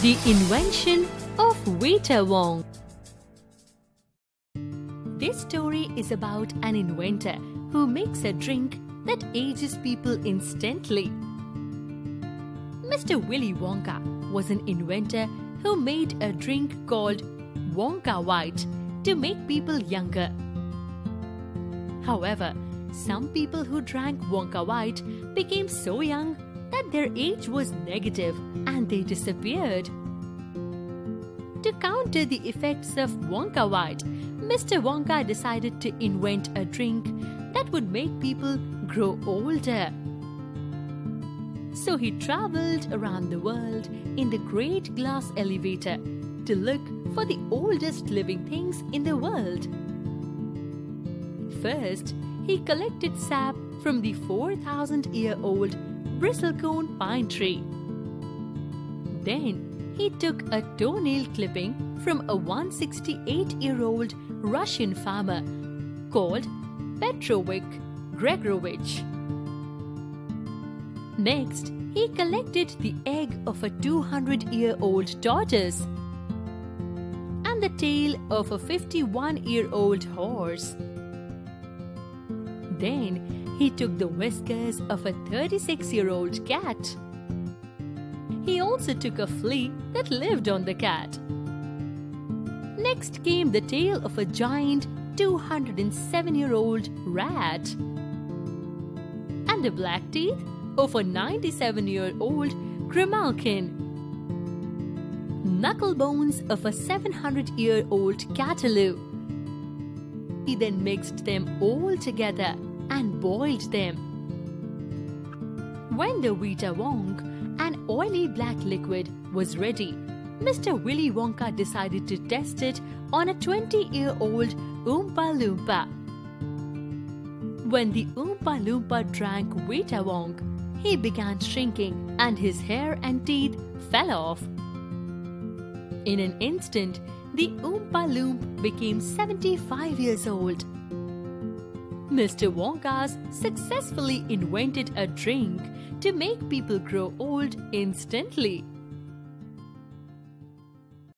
The invention of Vita-Wonk. This story is about an inventor who makes a drink that ages people instantly. Mr. Willy Wonka was an inventor who made a drink called Wonka-Vite to make people younger. However, some people who drank Wonka-Vite became so young that their age was negative and they disappeared. To counter the effects of Wonka-Vite, Mr. Wonka decided to invent a drink that would make people grow older. So he traveled around the world in the great glass elevator to look for the oldest living things in the world. First, he collected sap from the 4,000 year old bristlecone pine tree. Then he took a toenail clipping from a 168 year old Russian farmer called Petrovich Gregorovich. Next, he collected the egg of a 200 year old tortoise and the tail of a 51 year old horse. Then he took the whiskers of a 36 year old cat. He also took a flea that lived on the cat. Next came the tail of a giant 207 year old rat. And the black teeth of a 97 year old grimalkin. Knuckle bones of a 700 year old cataloo. He then mixed them all together and boiled them. When the Vita-Wonk, an oily black liquid, was ready, Mr. Willy Wonka decided to test it on a 20 year old Oompa Loompa. When the Oompa Loompa drank Vita-Wonk, he began shrinking and his hair and teeth fell off. In an instant, the Oompa Loomp became 75 years old. Mr. Wonka's successfully invented a drink to make people grow old instantly.